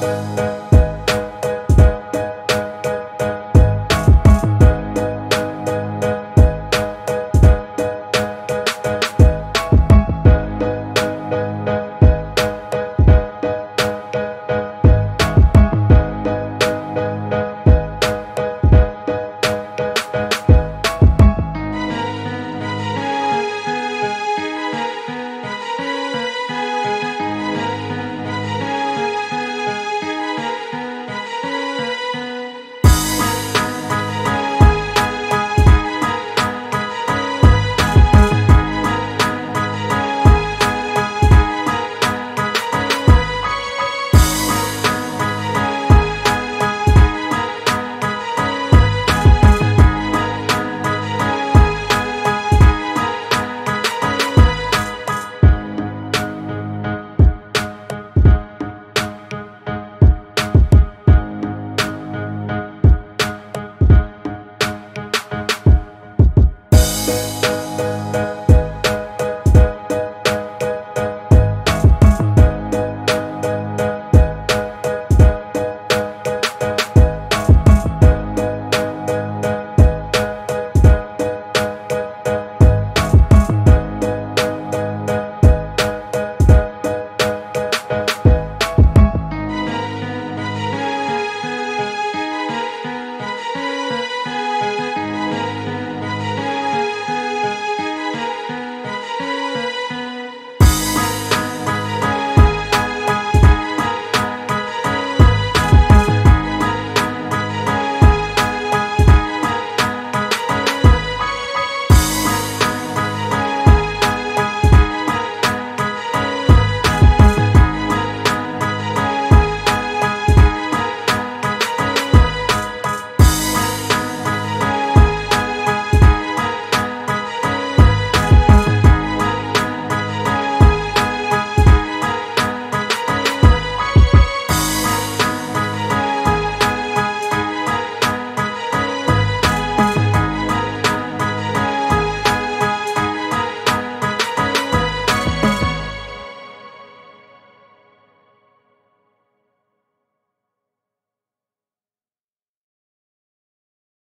Música